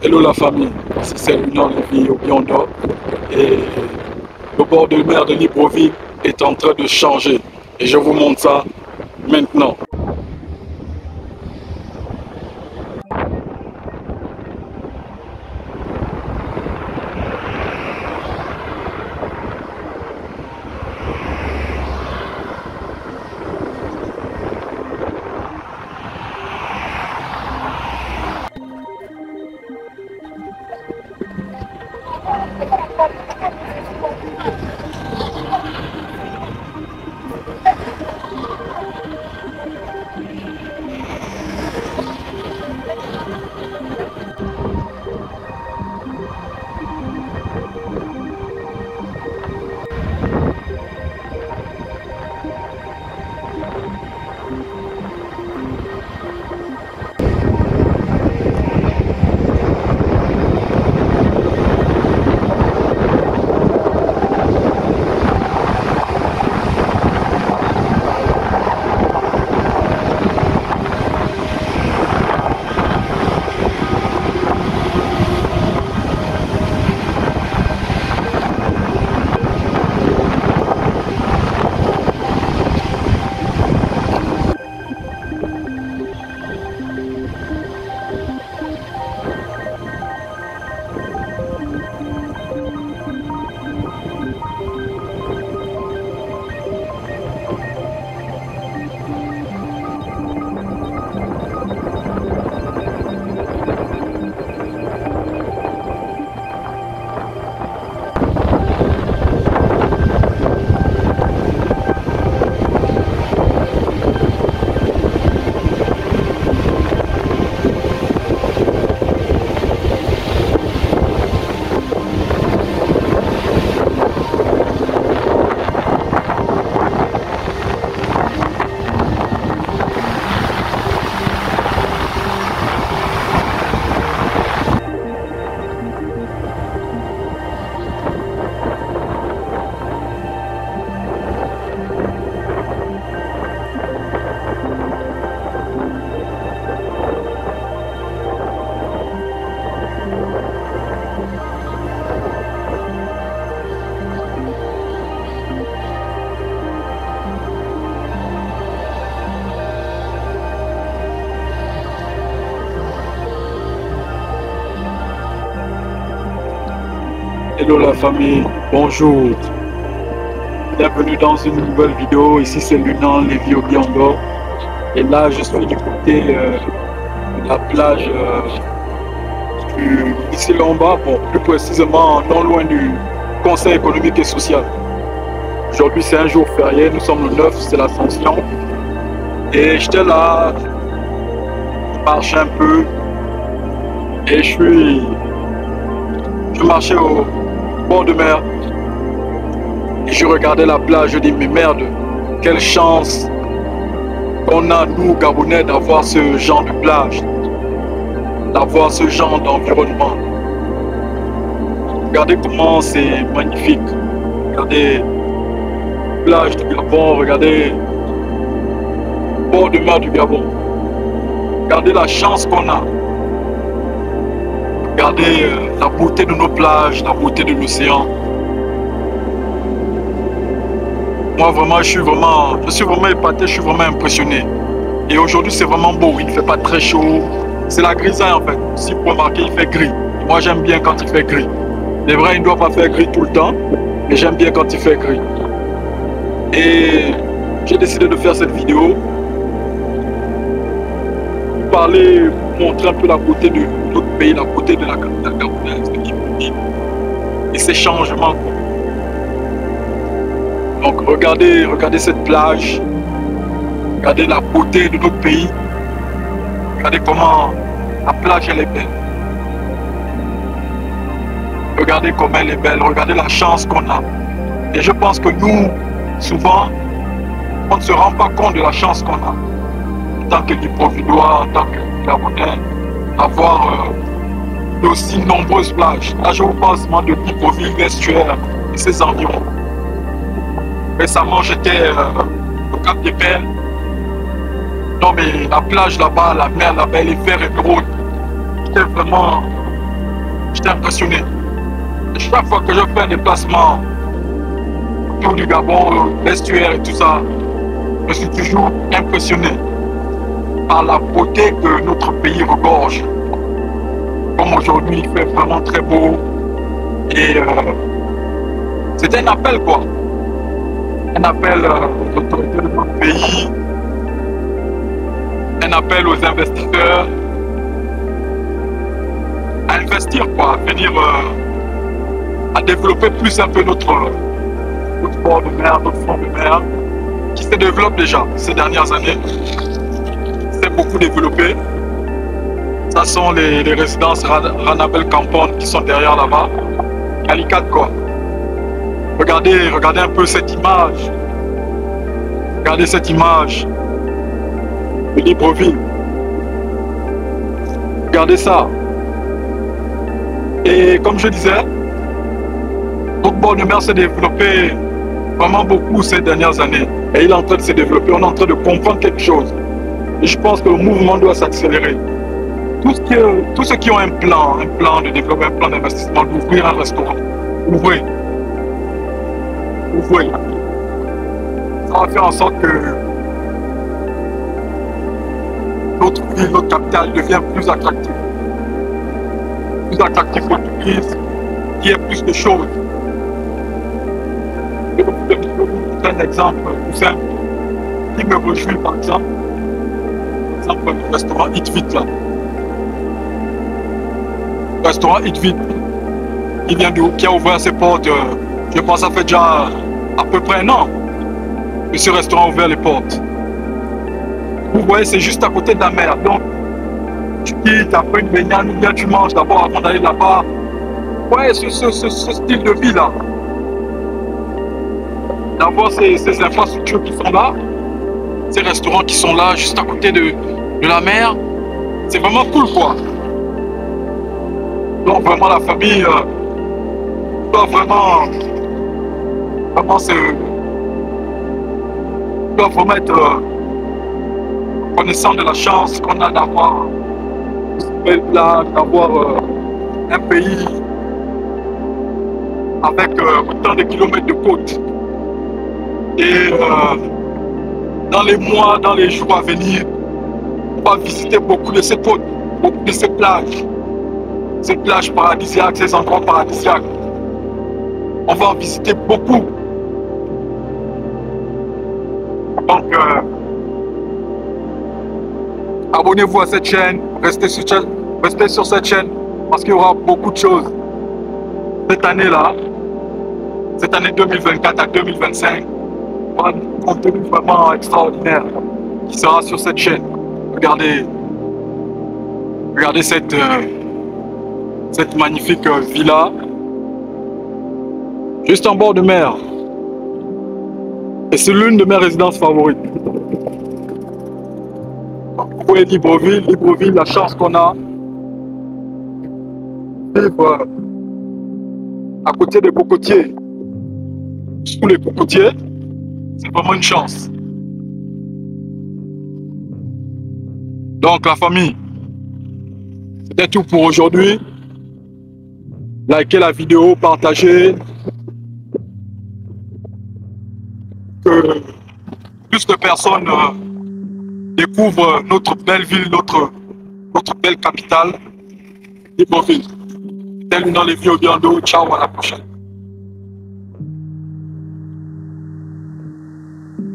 Hello la famille, c'est l'Union Lévis au Biondor et le bord de mer de Libreville est en train de changer et je vous montre ça maintenant. Hello la famille, bonjour. Bienvenue dans une nouvelle vidéo. Ici c'est Lunan Lévi au Biango. Et là je suis du côté euh, de la plage euh, du bas, bon, plus précisément non loin du Conseil économique et social. Aujourd'hui c'est un jour férié, nous sommes le 9, c'est l'ascension. Et j'étais là, je marche un peu et je suis je marchais au bord de mer. Et je regardais la plage, je dis, mais merde, quelle chance qu'on a, nous, Gabonais, d'avoir ce genre de plage, d'avoir ce genre d'environnement. Regardez comment c'est magnifique. Regardez la plage du Gabon, regardez bord de mer du Gabon. Regardez la chance qu'on a. Regardez euh, la beauté de nos plages, la beauté de l'océan. Moi vraiment, je suis vraiment, je suis vraiment épaté, je suis vraiment impressionné. Et aujourd'hui, c'est vraiment beau. Il ne fait pas très chaud. C'est la grisaille en fait. Si vous remarquez, il fait gris. Moi, j'aime bien quand il fait gris. C'est vrai, il ne doit pas faire gris tout le temps, mais j'aime bien quand il fait gris. Et j'ai décidé de faire cette vidéo pour parler, montrer un peu la beauté de notre pays, la beauté de la capitale et ces changements. Donc regardez, regardez cette plage, regardez la beauté de notre pays, regardez comment la plage elle est belle. Regardez comment elle est belle, regardez la chance qu'on a. Et je pense que nous, souvent, on ne se rend pas compte de la chance qu'on a. En tant que Librevilleois, en tant que Avoir euh, d'aussi nombreuses plages. Là, je vous parle seulement de Libreville, Vestuaire et ses environs. Récemment, j'étais euh, au Cap des Pères. Non, mais la plage là-bas, la mer là-bas, les verts et rôles. C'était vraiment J'étais impressionné. chaque fois que je fais un déplacement autour du Gabon, l'estuaire et tout ça, je suis toujours impressionné par la beauté que notre pays regorge. Comme aujourd'hui, il fait vraiment très beau. Et euh, c'est un appel, quoi. Un appel euh, aux autorités de notre pays, un appel aux investisseurs à investir, quoi, à venir euh, à développer plus un peu notre, notre bord de mer, notre front de mer, qui se développe déjà ces dernières années. Beaucoup développé. Ça sont les, résidences Ranabel Campon qui sont derrière là-bas. Calicat, quoi. Regardez, regardez un peu cette image. Regardez cette image de Libreville. Regardez ça. Et comme je disais, notre bord de mer s'est développé vraiment beaucoup ces dernières années. Et il est en train de se développer, on est en train de comprendre quelque chose. Et je pense que le mouvement doit s'accélérer. Tous, ceux qui ont un plan, un plan de développement, un plan d'investissement, d'ouvrir un restaurant, ouvrez. Ouvrez. Ça va faire en sorte que notre ville, notre capitale devient plus attractive. Plus attractive pour le tourisme, qu'il y ait plus de choses. Je vais vous donner un exemple tout simple qui me réjouit par exemple. Restaurant Vite là. Restaurant Vite, qui vient de, qui a ouvert ses portes, euh, je pense ça fait déjà à peu près un an que ce restaurant a ouvert les portes. Vous voyez, c'est juste à côté de la mer. Donc, tu quittes, après une baignade, bien tu manges d'abord avant d'aller là-bas. Ouais, ce, ce, ce, style de vie là. D'avoir ces, ces, infrastructures qui sont là, ces restaurants qui sont là, juste à côté de, de la mer, c'est vraiment cool quoi. Donc vraiment la famille euh, doit vraiment, vraiment vraiment être euh, connaissant de la chance qu'on a d'avoir d'avoir euh, un pays avec euh, autant de kilomètres de côte. Et euh, dans les mois, dans les jours à venir, va visiter beaucoup de ces côtes, beaucoup de ces plages, ces plages paradisiaques, ces endroits paradisiaques. On va en visiter beaucoup. Donc, abonnez-vous à cette chaîne, restez sur, restez sur cette chaîne parce qu'il y aura beaucoup de choses cette année-là, cette année 2024 à 2025, un contenu vraiment extraordinaire qui sera sur cette chaîne. Regardez, regardez cette, euh, cette magnifique euh, villa juste en bord de mer. Et c'est l'une de mes résidences favorites. Vous voyez Libreville, la chance qu'on a vivre à côté des cocotiers, sous les cocotiers, c'est vraiment une chance. Donc la famille, c'était tout pour aujourd'hui. Likez la vidéo, partagez. Que plus de personnes euh, découvrent notre belle ville, notre, notre belle capitale, Libreville. Tel dans les vieux Biando. Ciao, à la prochaine.